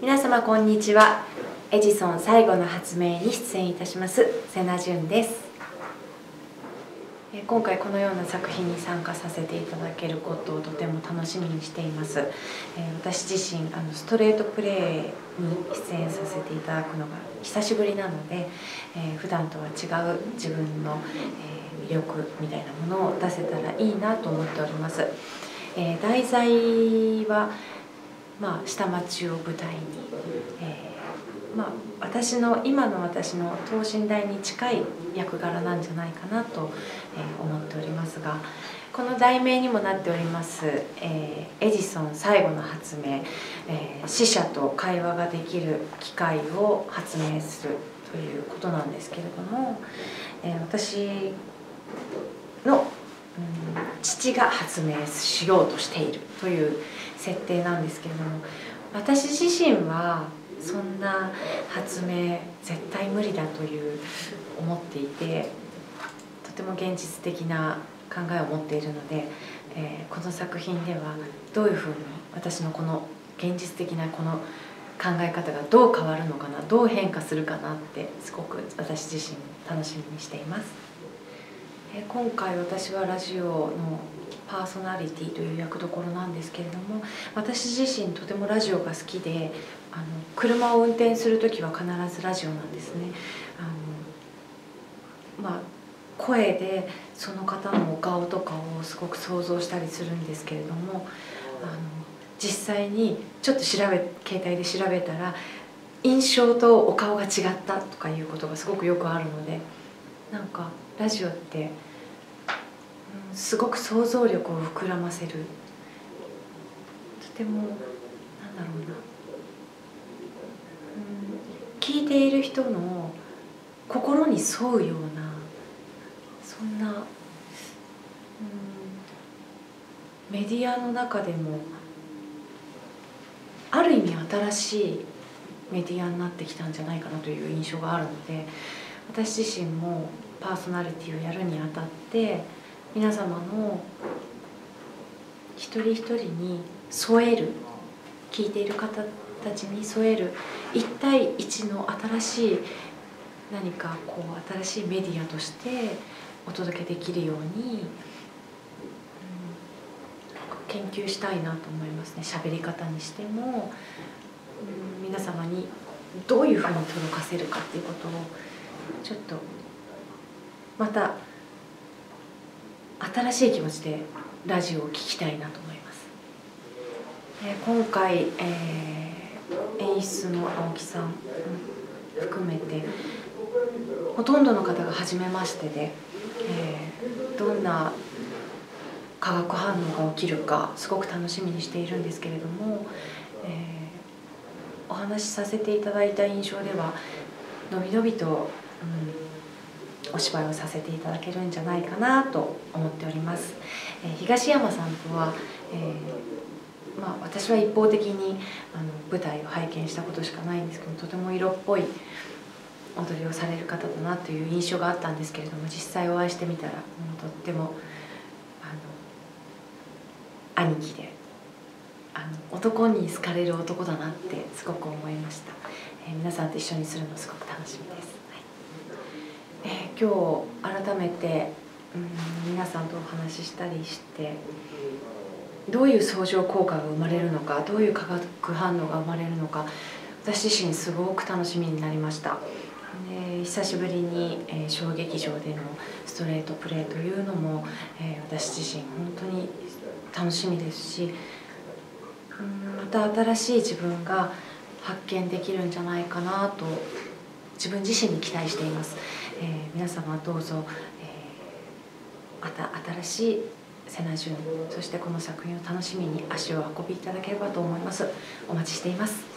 皆様こんにちは。エジソン最後の発明に出演いたします。瀬名純です。今回このような作品に参加させていただけることをとても楽しみにしています。私自身あのストレートプレーに出演させていただくのが久しぶりなので、えー、普段とは違う自分の、え魅力みたいなものを出せたらいいなと思っております、え、題材はまあ、下町を舞台に、えー、まあ、私の今の私の等身大に近い役柄なんじゃないかなと、え、思っておりますがこの題名にもなっております「えー、エジソン最後の発明、え死者と会話ができる機械を発明する」ということなんですけれども、え私、父が発明しようとしているという設定なんですけれども私自身はそんな発明絶対無理だという思っていてとても現実的な考えを持っているので、えー、この作品ではどういうふうに私のこの現実的なこの考え方がどう変わるのかなどう変化するかなってすごく私自身楽しみにしています。え、今回私はラジオのパーソナリティという役どころなんですけれども私自身とてもラジオが好きであの車を運転する時は必ずラジオなんですね。あのまあ声でその方のお顔とかをすごく想像したりするんですけれどもあの実際にちょっと調べ携帯で調べたら印象とお顔が違ったとかいうことがすごくよくあるのでなんかラジオってすごく想像力を膨らませる。とてもなんだろうな、うん、聞いている人の心に沿うようなそんな、うん、メディアの中でもある意味新しいメディアになってきたんじゃないかなという印象があるので私自身もパーソナリティをやるにあたって皆様の一人一人に添える聞いている方たちに添える一対一の新しい何かこう新しいメディアとしてお届けできるように、うん、研究したいなと思いますね。喋り方にしても、うん、皆様にどういうふうに届かせるかっていうことをちょっとまた新しい気持ちでラジオを聴きたいなと思います、え今回、えー、演出の青木さん含めてほとんどの方が初めましてで、えー、どんな化学反応が起きるかすごく楽しみにしているんですけれども、えー、お話しさせていただいた印象ではのびのびと、うんお芝居をさせていただけるんじゃないかなと思っております。えー、東山さんとは、えー、まあ、私は一方的にあの舞台を拝見したことしかないんですけどとても色っぽい踊りをされる方だなという印象があったんですけれども実際お会いしてみたらもうとってもあの兄貴であの男に好かれる男だなってすごく思いました、えー、皆さんと一緒にするのすごく楽しみですえー、今日改めて、うん、皆さんとお話ししたりしてどういう相乗効果が生まれるのかどういう化学反応が生まれるのか私自身すごく楽しみになりました。で久しぶりに、えー、小劇場でのストレートプレーというのも、えー、私自身本当に楽しみですし、うん、また新しい自分が発見できるんじゃないかなと自分自身に期待しています、え、皆様どうぞ、え、また新しい瀬名順そしてこの作品を楽しみに足を運びいただければと思います。お待ちしています。